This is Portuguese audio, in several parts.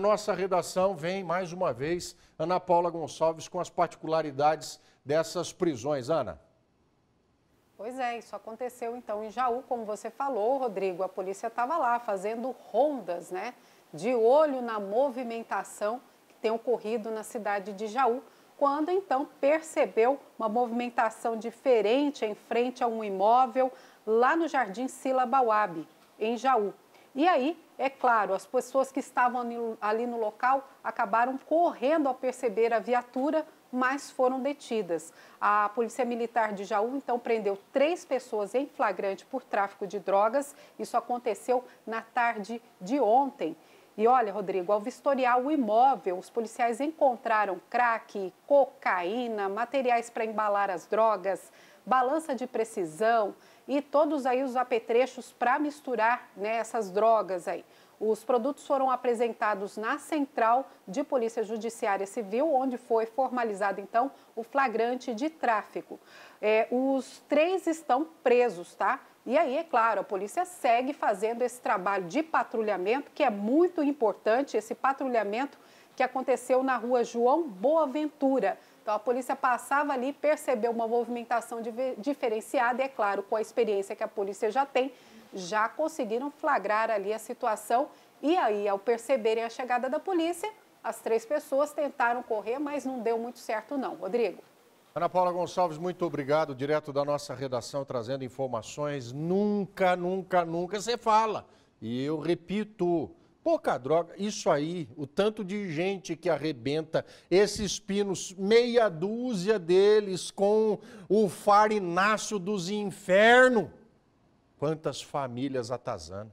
Nossa redação vem mais uma vez, Ana Paula Gonçalves, com as particularidades dessas prisões. Ana. Pois é, isso aconteceu então em Jaú, como você falou, Rodrigo. A polícia estava lá fazendo rondas, né? De olho na movimentação que tem ocorrido na cidade de Jaú, quando então percebeu uma movimentação diferente em frente a um imóvel lá no Jardim Sila em Jaú. E aí, é claro, as pessoas que estavam ali no local acabaram correndo ao perceber a viatura, mas foram detidas. A Polícia Militar de Jaú, então, prendeu três pessoas em flagrante por tráfico de drogas. Isso aconteceu na tarde de ontem. E olha, Rodrigo, ao vistoriar o imóvel, os policiais encontraram crack, cocaína, materiais para embalar as drogas, balança de precisão e todos aí os apetrechos para misturar né, essas drogas aí. Os produtos foram apresentados na Central de Polícia Judiciária Civil, onde foi formalizado então o flagrante de tráfico. É, os três estão presos, tá? E aí, é claro, a polícia segue fazendo esse trabalho de patrulhamento, que é muito importante, esse patrulhamento que aconteceu na rua João Boaventura. Então, a polícia passava ali, percebeu uma movimentação diferenciada e, é claro, com a experiência que a polícia já tem, já conseguiram flagrar ali a situação. E aí, ao perceberem a chegada da polícia, as três pessoas tentaram correr, mas não deu muito certo não. Rodrigo. Ana Paula Gonçalves, muito obrigado, direto da nossa redação, trazendo informações. Nunca, nunca, nunca você fala. E eu repito, pouca droga. Isso aí, o tanto de gente que arrebenta esses pinos, meia dúzia deles com o farináceo dos infernos. Quantas famílias atazando?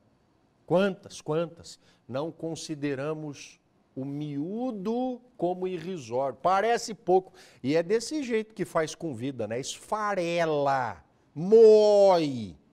Quantas, quantas? Não consideramos o miúdo como irrisório. Parece pouco. E é desse jeito que faz com vida, né? Esfarela, mói.